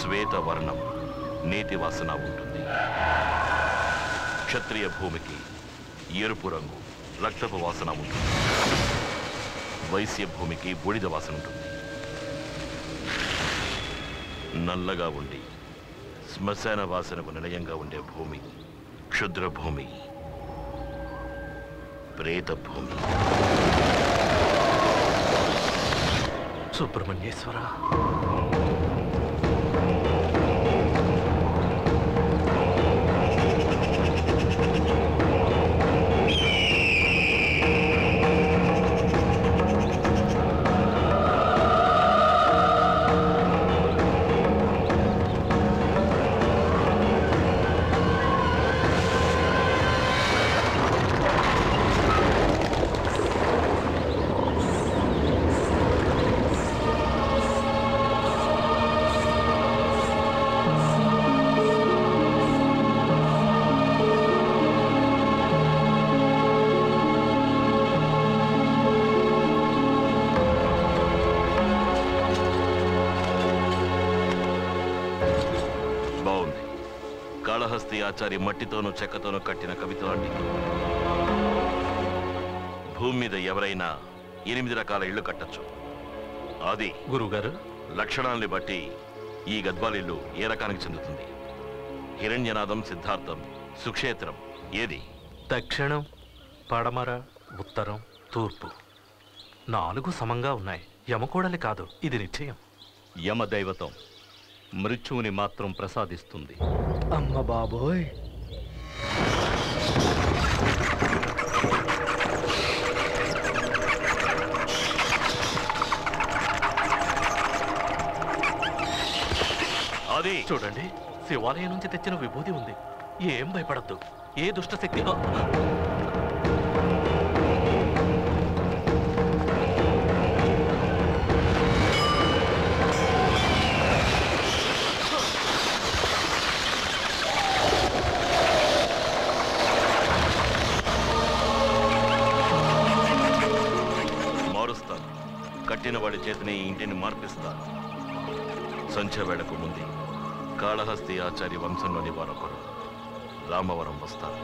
శ్వేత వర్ణం శ్వేతవర్ణం వాసన ఉంటుంది. క్షత్రియ భూమికి ఎరుపు రంగు రక్తపు వాసన ఉంటుంది. వైశ్య భూమికి బూడిద వాసన ఉంటుంది. నల్లగా ఉండి శ్మశాన వాసనకు నిలయంగా ఉండే భూమి క్షుద్ర భూమి ప్రేత భూమి. సుబ్రహ్మణ్యేశ్వర. కాళహస్తి ఆచారి మట్టితోనూ చెక్కతోనూ కట్టిన కవిత లాంటిది భూమి మీద ఎవరైనా ఎనిమిది రకాల ఇళ్ళు కట్టచ్చు. అది గురుగారు లక్షణాల్ని బట్టి ఈ గద్వాలిల్లు ఏ రకానికి చెందుతుంది? హిరణ్యనాథం సిద్ధార్థం సుక్షేత్రం ఏది? దక్షిణం పడమర ఉత్తరం తూర్పు. నాలుగు సమంగా ఉన్నాయి. యమకూడలి కాదు ఇది నిశ్చయం. యమదైవతం మృత్యువుని మాత్రం ప్రసాదిస్తుంది. అమ్మ బాబోయ్. అది చూడండి శివాలయం నుంచి తెచ్చిన విభూతి ఉంది. ఏం భయపడద్దు. ఏ దుష్టశక్తి కట్టిన వాడి చేతిని ఈ ఇంటిని మార్పిస్తారు సంధ్య వేళకు ముందే కాళహస్తి ఆచార్య వంశంలోని వారొకరు రామవరం వస్తారు.